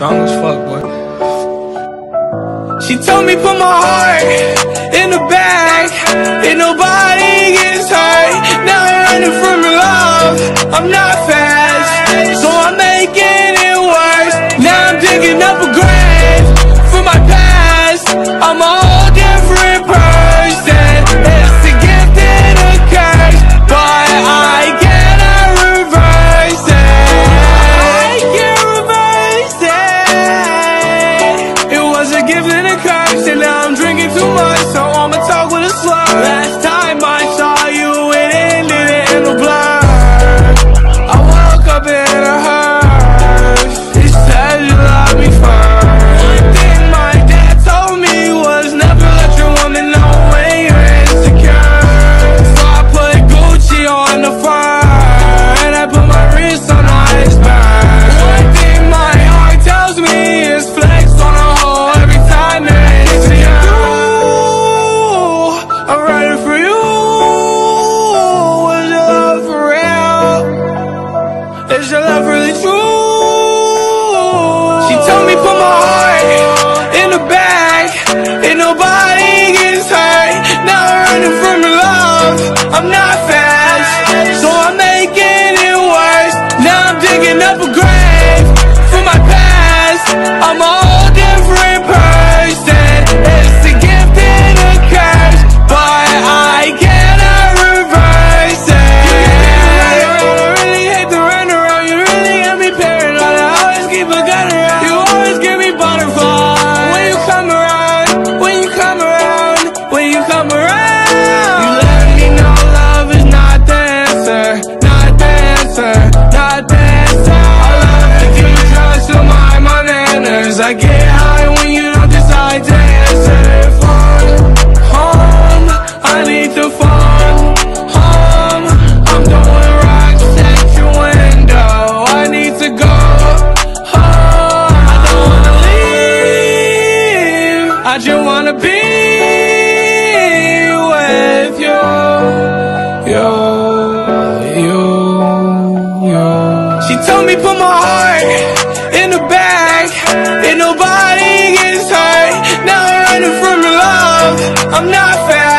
strong as fuck, boy. She told me put my heart in the bag, and nobody gets hurt. Now I'm running from your love. I'm not fast, so I'm making it worse. Now I'm digging up a grave for my past. I'm a whole different I put my wrist on. One thing my heart tells me is flex on every time you're insecure. I'm running for you. Your love for real? Is your love really true? She told me put my heart in the bag, and nobody manners. I get high when you don't decide to answer the phone. Home, I need to phone. Home, I'm doing rocks at your window. I need to go home. I don't wanna leave. I just wanna be with you. You, you, you. She told me put my heart I'm not fair.